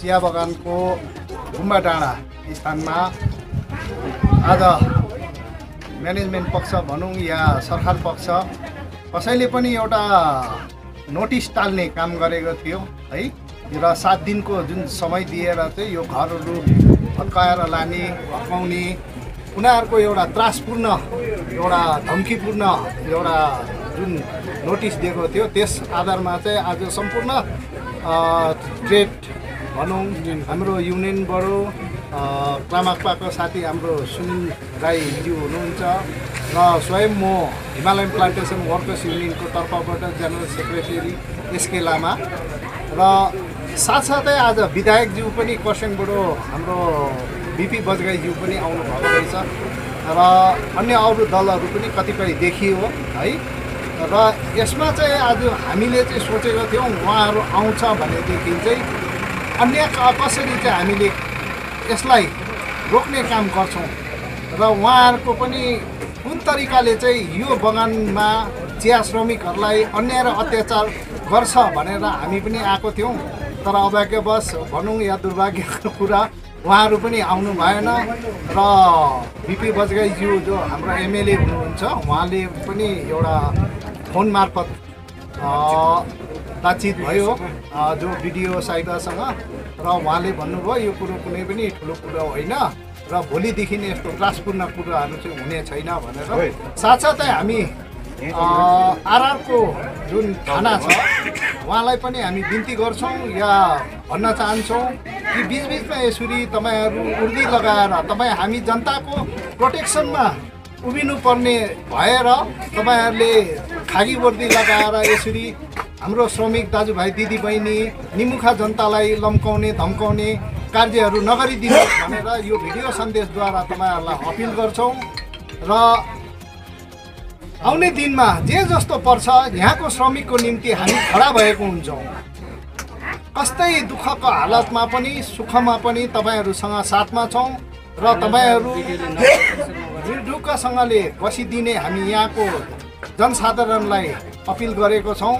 चिया बगानको गुम्बा डाँडा स्थानमा आज म्यानेजमेन्ट पक्ष भनौँ या सरकार पक्ष कसैले पनि एउटा नोटिस टाल्ने काम गरेको थियो है? र सात दिनको जुन समय दिएर चाहिँ यो घरहरू भत्काएर लाने भत्काउने उनीहरूको एउटा त्रासपूर्ण एउटा धम्कीपूर्ण एउटा जुन नोटिस दिएको थियो त्यस आधारमा चाहिँ आज सम्पूर्ण ट्रेड भनौँ हाम्रो युनियनबाट क्लामाक्पाको साथी हाम्रो सुनिल राईज्यू हुनुहुन्छ र स्वयं म हिमालयन प्लान्टेसन वर्कर्स युनियनको तर्फबाट जेनरल सेक्रेटरी एसके लामा र साथसाथै आज विधायकज्यू पनि खरसाङबाट हाम्रो बिपी बजगाईज्यू पनि आउनुभएको रहेछ र अन्य अरू दलहरू पनि कतिपय देखियो है र यसमा चाहिँ आज हामीले चाहिँ सोचेको थियौँ उहाँहरू आउँछ भनेदेखि चाहिँ अन्य कसरी चाहिँ हामीले यसलाई रोक्ने काम गर्छौँ? र उहाँहरूको पनि कुन तरिकाले चाहिँ यो बगानमा चिया श्रमिकहरूलाई अन्याय र अत्याचार गर्छ भनेर हामी पनि आएको थियौँ। तर अभाग्यवश भनौँ या दुर्भाग्यको कुरा उहाँहरू पनि आउनु भएन र बिपी बजगाईज्यू जो हाम्रो एमएलए हुनुहुन्छ उहाँले पनि एउटा फोन मार्फत बातचित भयो जो बिडिओ साहिबसँग र उहाँले भन्नुभयो यो कुरो कुनै पनि ठुलो कुरो होइन र भोलिदेखि नै यस्तो त्रासपूर्ण कुराहरू चाहिँ हुने छैन भनेर। साथसाथै हामी आरआरको जुन थाना छ उहाँलाई पनि हामी बिन्ती गर्छौँ या भन्न चाहन्छौँ कि बिचबिचमा यसरी तपाईँहरू उर्दी लगाएर तपाईँ हामी जनताको प्रोटेक्सनमा उभिनु पर्ने भएर तपाईँहरूले खागी वर्दी लगाएर यसरी हाम्रो श्रमिक दाजुभाइ दिदीबहिनी निमुखा जनतालाई लम्काउने धम्काउने कार्यहरू नगरिदिनु भनेर यो भिडियो सन्देशद्वारा तपाईँहरूलाई अपिल गर्छौँ र आउने दिनमा जे जस्तो पर्छ यहाँको श्रमिकको निम्ति हामी खडा भएको हुन्छौँ। कस्तै दुःखको हालतमा पनि सुखमा पनि तपाईँहरूसँग साथमा छौँ र तपाईँहरू निर्ढुक्कसँगले बसिदिने हामी यहाँको जनसाधारणलाई अपिल गरेको छौँ।